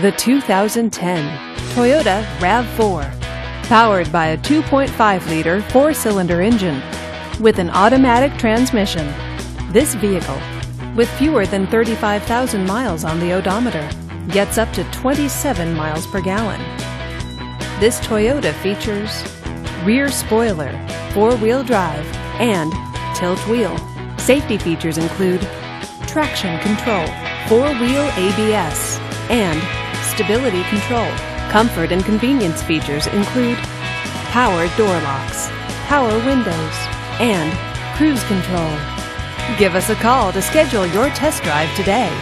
The 2010 Toyota RAV4, powered by a 2.5-liter four-cylinder engine with an automatic transmission. This vehicle, with fewer than 35,000 miles on the odometer, gets up to 27 miles per gallon. This Toyota features rear spoiler, four-wheel drive, and tilt wheel. Safety features include traction control, four-wheel ABS, and stability control. Comfort and convenience features include power door locks, power windows, and cruise control. Give us a call to schedule your test drive today.